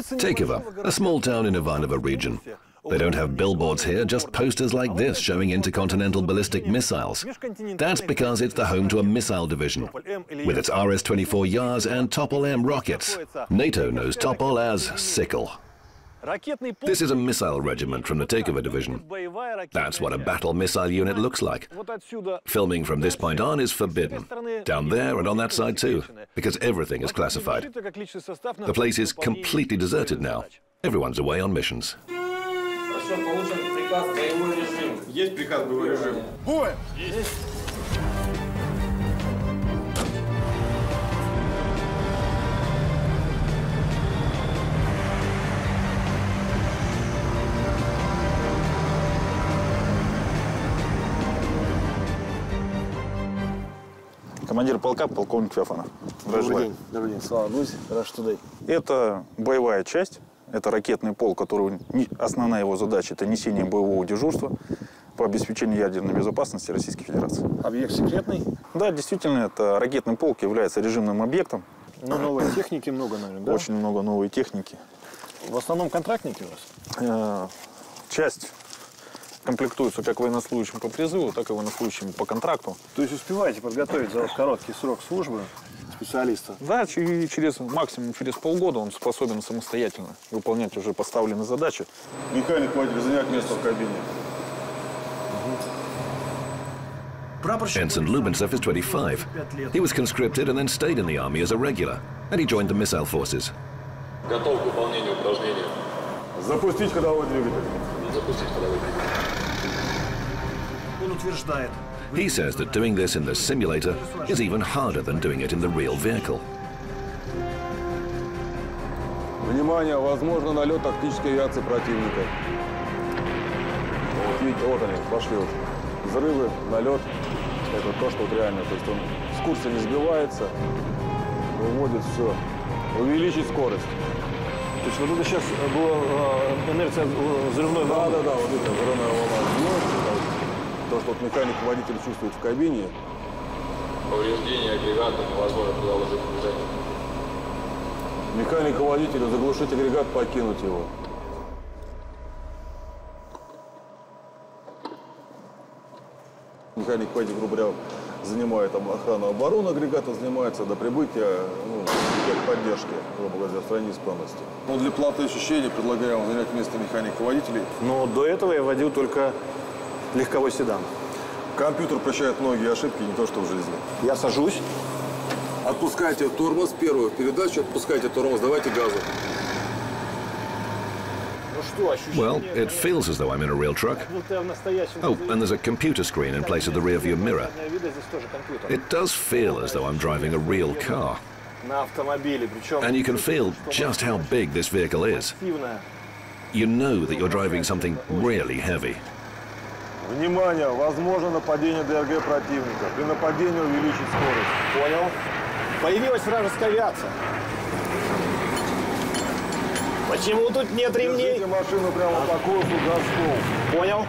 Takeover, a small town in Ivanovo region. They don't have billboards here, just posters like this showing intercontinental ballistic missiles. That's because it's the home to a missile division, with its RS-24 Yars and Topol-M rockets. NATO knows Topol as Sickle. This is a missile regiment from the Takeover division. That's what a battle missile unit looks like. Filming from this point on is forbidden. Down there and on that side too, because everything is classified. The place is completely deserted now. Everyone's away on missions. получен приказ боевой режим. Есть Командир полка, полковник Феофанов. Добрый день. Добрый день. Слава Русь. Тудей. Это боевая часть, это ракетный полк, который основная его задача – это несение боевого дежурства по обеспечению ядерной безопасности Российской Федерации. Объект секретный, Да, действительно, это ракетный полк является режимным объектом. но новой техники много, наверное, да? Очень много новой техники. В основном контрактники у вас? Э, Часть комплектуется как военнослужащим по призыву, так и военнослужащим по контракту. То есть успеваете подготовить за короткий срок службы специалиста? Да, через максимум через полгода он способен самостоятельно выполнять уже поставленные задачи. Механик водитель занять место в кабине. Ensign Lubintsev is 25. He was conscripted and then stayed in the army as a regular, and he joined the missile forces. Готов к выполнению упражнения. Запустить ходовой двигатель. Запустить ходовой двигатель. He says that doing this in the simulator is even harder than doing it in the real vehicle. Внимание, возможно налет тактической авиации противника. Вот видите, вот они, пошли вот. Взрывы, налет. Это то, что вот реально. То есть он с курса не сбивается, выводит все. Увеличить скорость. То есть вот это сейчас была э, инерция взрывной Да, волны. да, да, вот это взрывная волна. То, что вот механик-водитель чувствует в кабине, Повреждение агрегата невозможно продолжить движение. механику-водителю заглушить агрегат, покинуть его. Механик-водитель, грубо говоря, занимает там охрану обороны агрегата, занимается до прибытия ну, поддержки, грубо говоря, для устранения исправности. Ну, для платы ощущений предлагаем занять место механика-водителей. Но до этого я водил только легковой седан. Компьютер прощает многие ошибки, не то что в жизни. Я сажусь, Отпускайте тормоз, первую передачу, отпускайте тормоз, давайте газу. ну. Well, it feels as though I'm in a real truck. Oh, and there's a computer screen in place of the rear-view mirror. It does feel as though I'm driving a real car. And you can feel just how big this vehicle is. You know that you're driving something really heavy. Внимание! Возможно нападение ДРГ противника. При нападении увеличить скорость. Понял. Появилась вражеская авиация. Почему тут нет ремней? Держите машину прямо по курсу Газпол. Понял.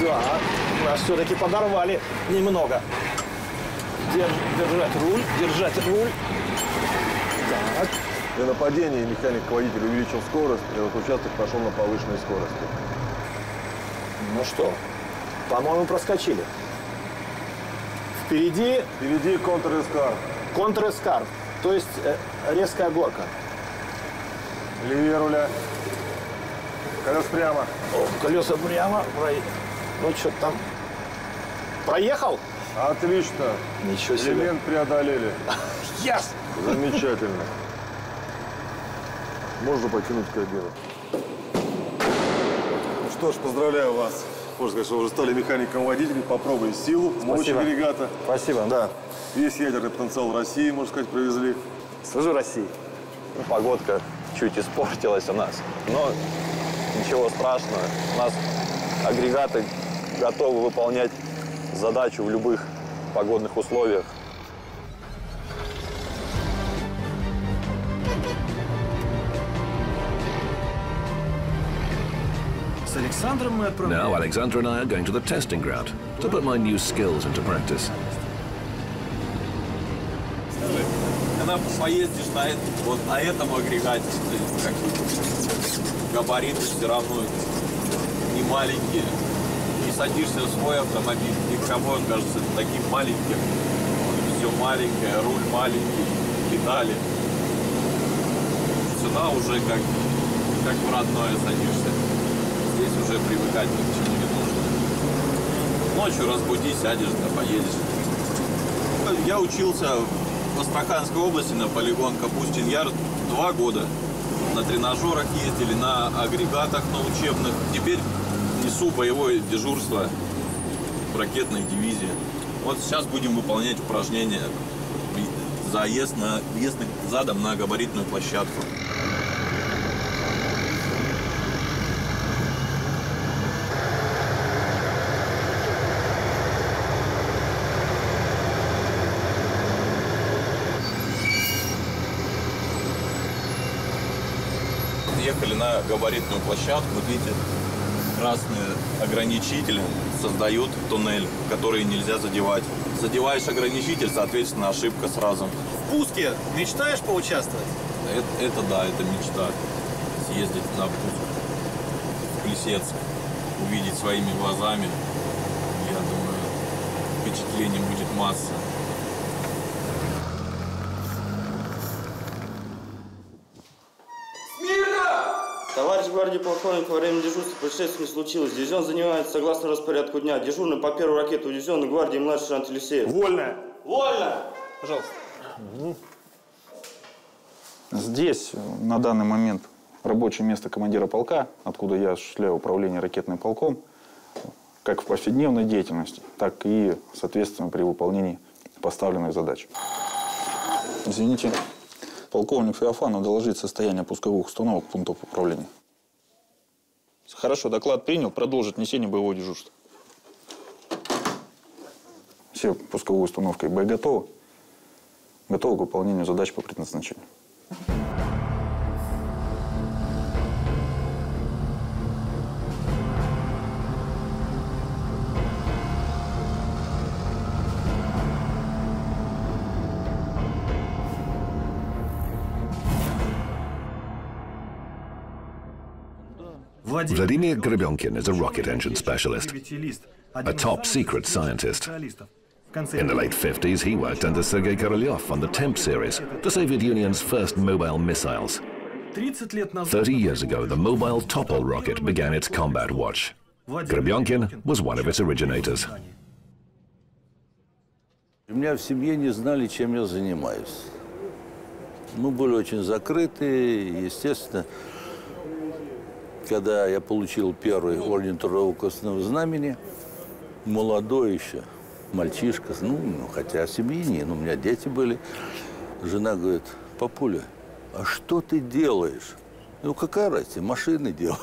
Так, нас все-таки подорвали немного. Держ- держать руль, держать руль. При нападении механик-водитель увеличил скорость, и этот участок пошел на повышенной скорости. ну что, по-моему, проскочили. Впереди Впереди контр-эскар. контр-эскар, то есть э, резкая горка. Левее руля. Колес прямо. О, колеса прямо. про- Ну, что там. Проехал? Отлично. Ничего себе. Элемент преодолели. Yes! Замечательно. Можно покинуть кабину. Ну что ж, поздравляю вас. Можно сказать, что вы уже стали механиком-водителем. Попробуй силу, мощь агрегата. Спасибо. Да. Весь ядерный потенциал России, можно сказать, привезли. Служу России. Погодка чуть испортилась у нас, но ничего страшного. У нас агрегаты готовы выполнять задачу в любых погодных условиях. Александром мы Now, Alexandra and I are going to the testing ground to put my new skills into practice. когда поездишь на, это- вот на этом агрегате, как габариты все равно не маленькие. И садишься в свой автомобиль, легковой, он кажется таким маленьким. Все маленькое, руль маленький, педали. Сюда уже как, как в родное садишься. Здесь уже привыкать ни к чему не нужно. Ночью разбуди, сядешь, да поедешь. Я учился в Астраханской области на полигон Капустин-Яр два года. На тренажерах ездили, на агрегатах, на учебных. Теперь несу боевое дежурство в ракетной дивизии. Вот сейчас будем выполнять упражнения. Заезд, на, въезд задом на габаритную площадку. На габаритную площадку. Видите, красные ограничители создают туннель, который нельзя задевать. Задеваешь ограничитель, соответственно, ошибка сразу. В пуске мечтаешь поучаствовать? Это, это да, это мечта. Съездить на пуск в Плесецк, увидеть своими глазами. Я думаю, впечатлений будет масса. Гвардии полковник, во время дежурства происшествия не случилось. Дивизион занимается согласно распорядку дня. Дежурный по первой ракете дивизиона гвардии младший лейтенант Елисеев. Вольная. Вольно! Пожалуйста. Здесь на данный момент рабочее место командира полка, откуда я осуществляю управление ракетным полком, как в повседневной деятельности, так и, соответственно, при выполнении поставленных задач. Извините, полковник Феофанов доложит состояние пусковых установок пунктов управления. Хорошо, доклад принял, продолжит несение боевого дежурства. Все пусковые установки боеготовы, готовы к выполнению задач по предназначению. Vladimir Grebionkin is a rocket engine specialist, a top secret scientist. In the late 50s, he worked under Sergei Korolev on the TEMP series, the Soviet Union's first mobile missiles. 30 years ago, the mobile Topol rocket began its combat watch. Grebionkin was one of its originators. У меня в семье не знали, чем я занимаюсь. Мы были очень закрыты, естественно. Когда я получил первый орден Трудового Красного Знамени, молодой еще, мальчишка, ну, ну, хотя семьянин, у меня дети были. Жена говорит, папуля, а что ты делаешь? Ну, какая разница, машины делаю.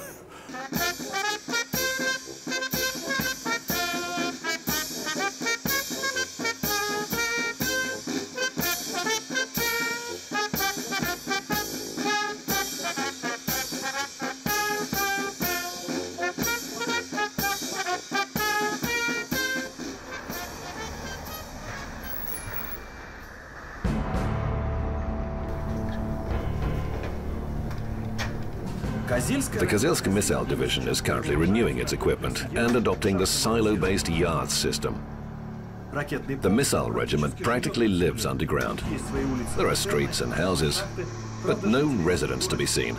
The Kozelsk Missile Division is currently renewing its equipment and adopting the silo-based yard system. The missile regiment practically lives underground. There are streets and houses, but no residents to be seen.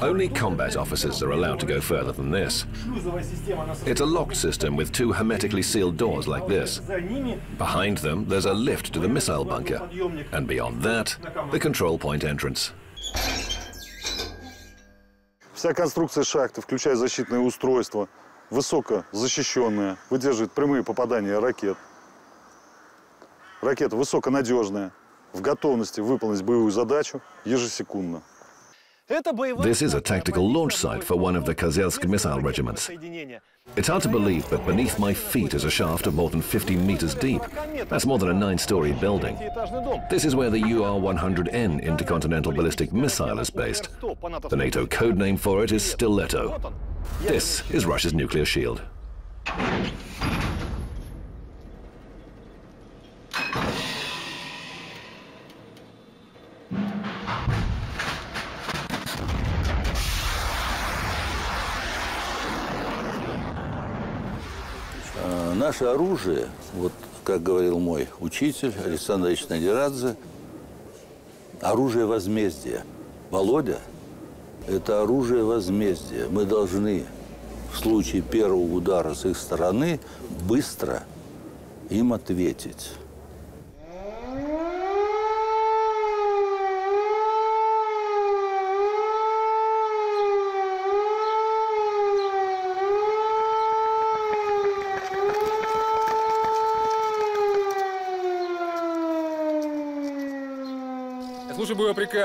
Only combat officers are allowed to go further than this. шлюзовая система на It's a locked system with two hermetically sealed doors like this. За ними Behind them, there's a lift to the missile bunker. And beyond that, the control point entrance. Вся конструкция шахты, включая защитные устройства, высоко защищенная, выдерживает прямые попадания ракет. Ракета высоконадежная, в готовности выполнить боевую задачу ежесекундно. This is a tactical launch site for one of the Kozersk missile regiments. It's hard to believe, but beneath my feet is a shaft of more than 50 meters deep. That's more than a nine-story building. This is where the UR-100N intercontinental ballistic missile is based. The NATO code name for it is Stiletto. This is Russia's nuclear shield. Наше оружие, вот как говорил мой учитель Александр Ильич Надирадзе, оружие возмездия. Володя – это оружие возмездия. Мы должны в случае первого удара с их стороны быстро им ответить.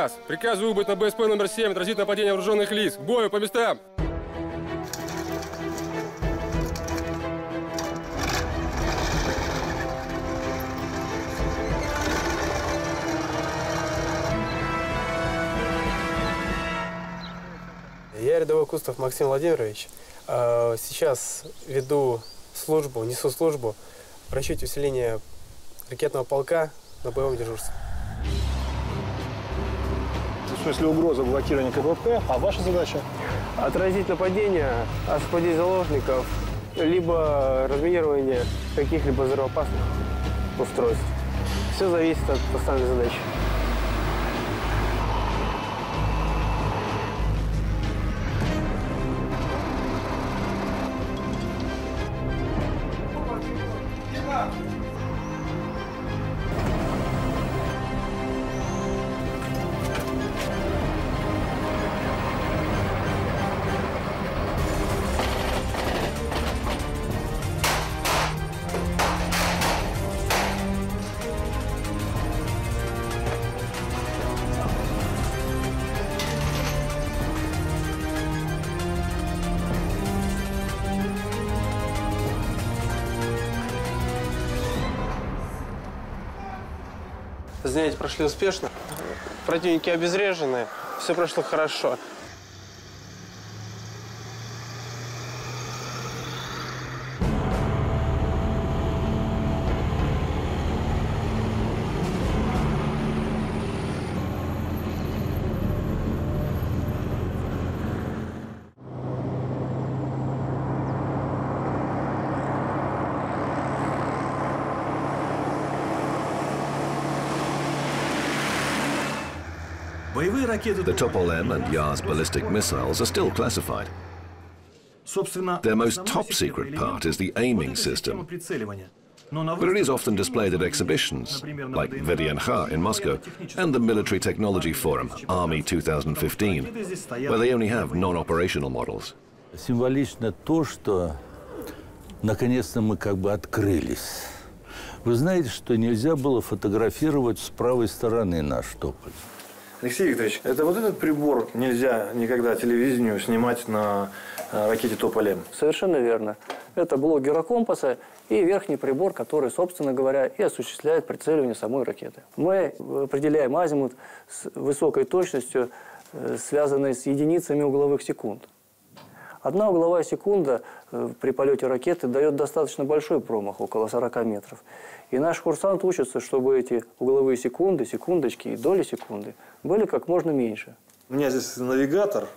Приказ. Приказываю быть на БСП номер 7, отразить нападение вооруженных лиц. К бою по местам. Я рядовой Кустов Максим Владимирович. Э, Сейчас веду службу, несу службу в расчете усиления ракетного полка на боевом дежурстве. В смысле угроза блокирования КПП, а ваша задача? Отразить нападение, освободить заложников, либо разминирование каких-либо взрывоопасных устройств. Все зависит от поставленной задачи. Занятия прошли успешно. Противники обезврежены. Все прошло хорошо. The Topol-M and Yars ballistic missiles are still classified. Their most top-secret part is the aiming system, but it is often displayed at exhibitions, like VDNH in Moscow, and the Military Technology Forum, Army 2015, where they only have non-operational models. Символично то, что наконец-то мы как бы открылись. Вы знаете, что нельзя было фотографировать с правой стороны наш тополь. Алексей Викторович, это вот этот прибор нельзя никогда телевидению снимать на э, ракете Тополем. Совершенно верно. Это блок гирокомпаса и верхний прибор, который, собственно говоря, и осуществляет прицеливание самой ракеты. Мы определяем азимут с высокой точностью, э, связанной с единицами угловых секунд. Одна угловая секунда э, при полете ракеты дает достаточно большой промах, около 40 метров. И наш курсант учится, чтобы эти угловые секунды, секундочки и доли секунды были как можно меньше. У меня здесь навигатор,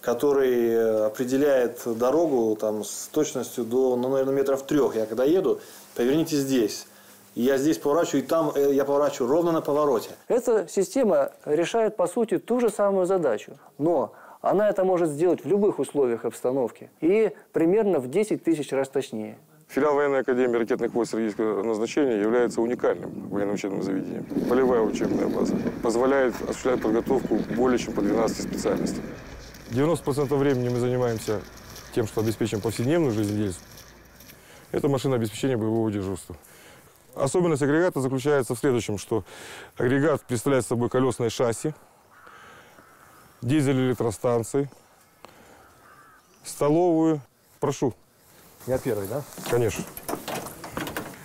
который э, определяет дорогу там, с точностью до, ну, наверное, метров трех. Я когда еду, поверните здесь. Я здесь поворачиваю, и там э, я поворачиваю ровно на повороте. Эта система решает, по сути, ту же самую задачу. Но она это может сделать в любых условиях обстановки. И примерно в 10 тысяч раз точнее. Филиал военной академии ракетных войск стратегического назначения является уникальным военным учебным заведением. Полевая учебная база позволяет осуществлять подготовку более чем по 12 специальностям. 90% времени мы занимаемся тем, что обеспечим повседневную жизнедеятельность. Это машина обеспечения боевого дежурства. Особенность агрегата заключается в следующем, что агрегат представляет собой колесное шасси, дизель-электростанции, столовую. Прошу. Я первый, да? Конечно.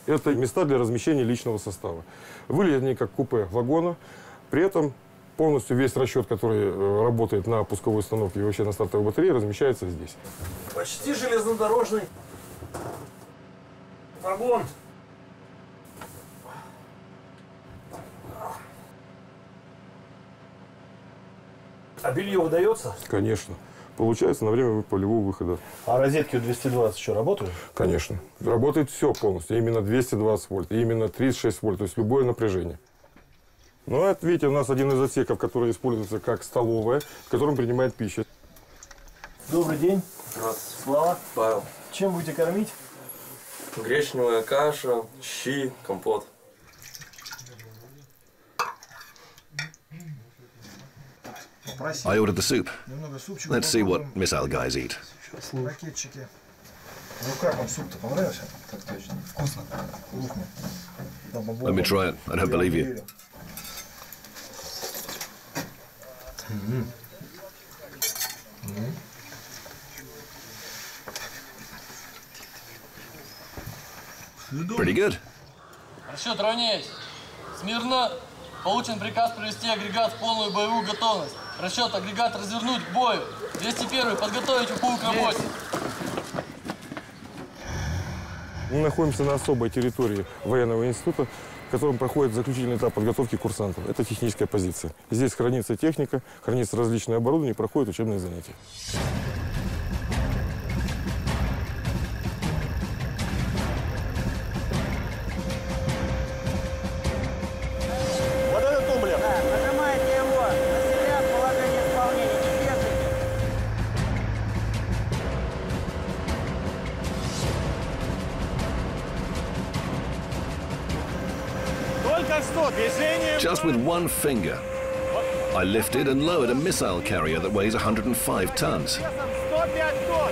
Это места для размещения личного состава. Выглядят они как купе вагона. При этом полностью весь расчет, который э, работает на пусковой установке и вообще на стартовой батарее, размещается здесь. Почти железнодорожный вагон. А белье выдается? Конечно. Получается на время полевого выхода. А розетки у 220 что, работают? Конечно. Работает все полностью. Именно 220 вольт, и именно 36 вольт, то есть любое напряжение. Ну, это, видите, у нас один из отсеков, который используется как столовая, в котором принимает пищу. Добрый день. Здравствуйте. Слава. Павел. Чем будете кормить? Гречневая каша, щи, компот. I ordered the soup. Let's see what missile guys eat. Ракетчики. Ну как вам суп-то понравился? Так точно. Вкусно? Вкусно. Let me try it. I don't believe you. Pretty good. Расчет равняйся. Смирно. Получен приказ привести агрегат в полную боевую готовность. Расчет агрегат развернуть к бою. 201 подготовить УПУ к работе. Мы находимся на особой территории военного института, в котором проходит заключительный этап подготовки курсантов. Это техническая позиция. Здесь хранится техника, хранится различное оборудование, проходят учебные занятия. One finger, I lifted and lowered a missile carrier that weighs 105 tons. 105 тонн.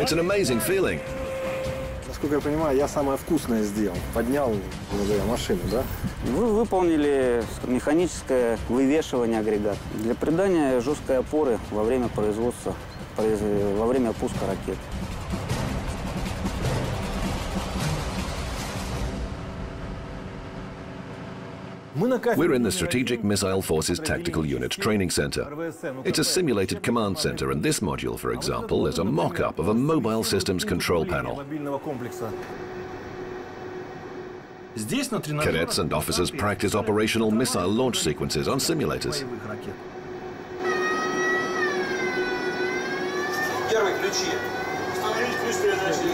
It's an amazing feeling. Насколько я понимаю, я самое вкусное сделал. Поднял уже машину, да? Вы выполнили механическое вывешивание агрегата для придания жесткой опоры во время производства, произ- во время пуска ракет. We're in the Strategic Missile Forces Tactical Unit Training Center. It's a simulated command center, and this module, for example, is a mock-up of a mobile systems control panel. Мобильного комплекса. Здесь на 13 Cadets and officers practice operational missile launch sequences on simulators. боевых ракет. Первый ключи. Установить ключ передачи.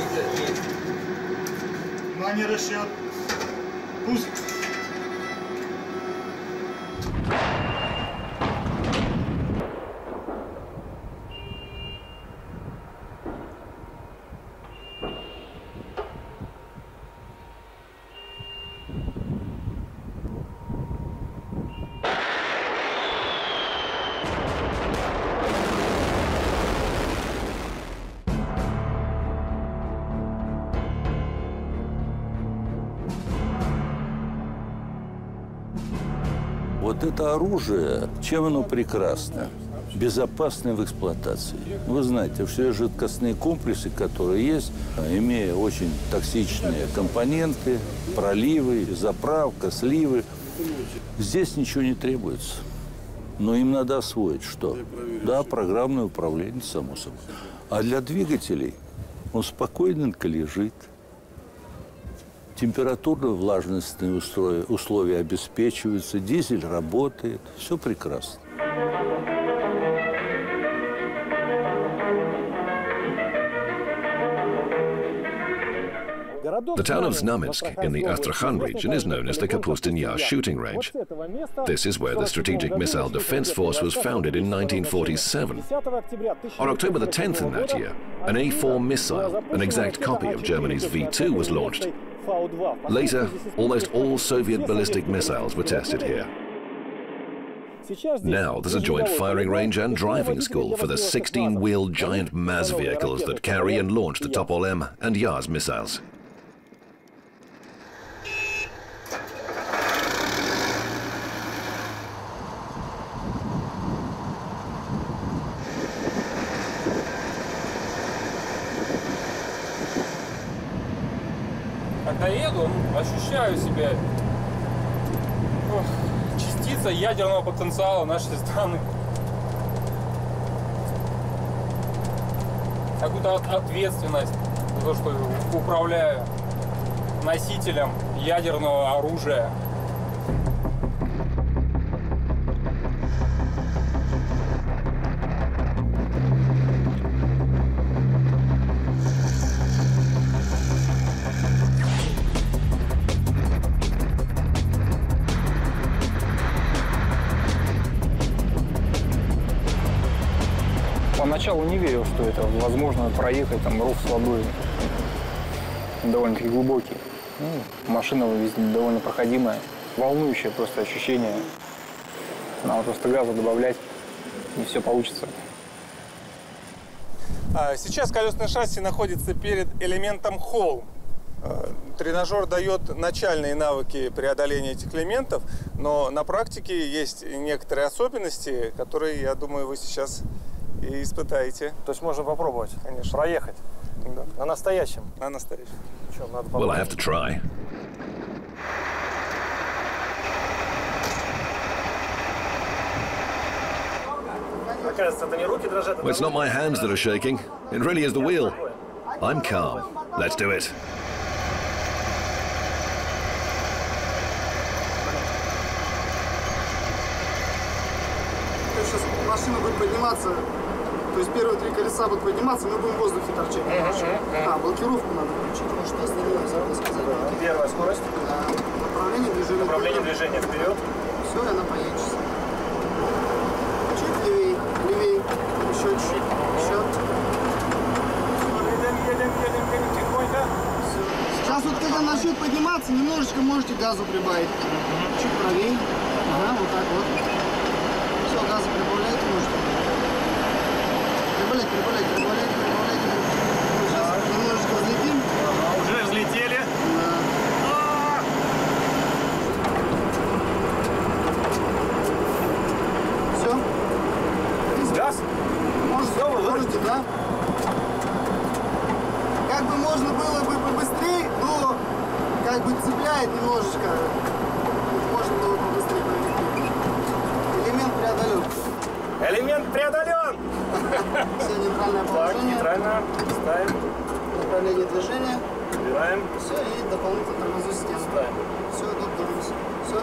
Внимание, расчет. Пуск. Thank you. Это оружие, чем оно прекрасно? Безопасное в эксплуатации. Вы знаете, все жидкостные комплексы, которые есть, имея очень токсичные компоненты, проливы, заправка, сливы, здесь ничего не требуется. Но им надо освоить что? Да, программное управление, само собой. А для двигателей он спокойненько лежит. Температурно-влажностные условия, условия обеспечиваются, дизель работает, все прекрасно. The town of Znamensk in the Astrakhan region is known as the Kapustin Yar shooting range. This is where the Strategic Missile Defense Force was founded in 1947. On October the 10th in that year, an A4 missile, an exact copy of Germany's V2, was launched. Later, almost all Soviet ballistic missiles were tested here. Now there's a joint firing range and driving school for the 16-wheeled giant MAS vehicles that carry and launch the Topol M and Yars missiles. Ощущаю себя частица ядерного потенциала нашей страны. Какую-то от- ответственность за то, что управляю носителем ядерного оружия. Поначалу не верил, что это возможно проехать, там ров с водой довольно-таки глубокий. Ну, машина довольно проходимая, волнующее просто ощущение. Надо просто газа добавлять, и все получится. А, Сейчас колесное шасси находится перед элементом холм. Э, Тренажер дает начальные навыки преодоления этих элементов, но на практике есть некоторые особенности, которые, я думаю, вы сейчас и испытаете. То есть можно попробовать? Конечно. Проехать? Да. На настоящем? На настоящем. Что, надо Well, I попробовать? have to try. Оказывается, это не руки дрожат, Well, it's not my hands that are shaking. It really is the wheel. I'm calm. Let's do it. Сейчас машина будет подниматься, то есть первые три колеса будут подниматься, мы будем в воздухе торчать. немножко. А, блокировку надо включить, может остановилась, забыл сказать. Первая скорость. Направление движения. Направление вперед. движения вперед. Все, и она поедет сейчас. Чуть левее, левее, еще чуть, еще. Сейчас вот когда начнет подниматься, немножечко можете газу прибавить. Чуть правее. Ага, вот так вот. Все, газу прибавляйте можете. Прибавляйте, прибавляйте, прибавляйте, прибавляйте. Мы сейчас немножечко взлетим. Уже взлетели. Все. Газ? Можете, можете, да? Как бы можно было бы побыстрее, но как бы цепляет немножечко. Можно было побыстрее провести. Элемент преодолен. Элемент преодолен. Все, нейтральное Так, положение. нейтрально. Ставим. Направление движения. Убираем. Все, и дополнительно тормозную систему. Ставим. Все, тут тормоз. Все.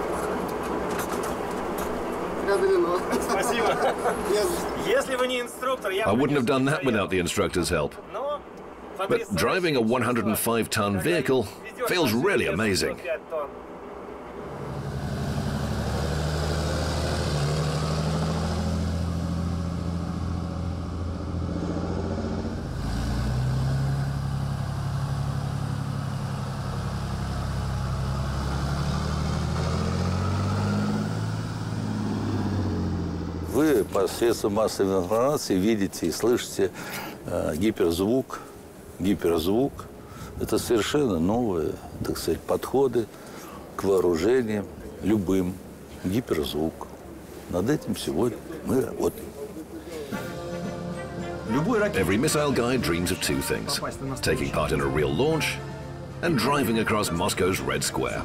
Преодолено. Спасибо. Не за что. Если вы не инструктор, я I wouldn't have done that without the instructor's help. But driving a 105 ton vehicle feels really amazing. Вы посредством массовой информации видите и слышите э, гиперзвук. Гиперзвук – это совершенно новые, так сказать, подходы к вооружениям любым. Гиперзвук. Над этим сегодня мы работаем. Every missile guy dreams of two things taking part in a real launch and driving across Moscow's Red Square.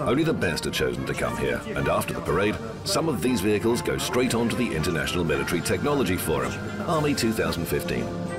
Only the best are chosen to come here, and after the parade, some of these vehicles go straight on to the International Military Technology Forum, Army 2015.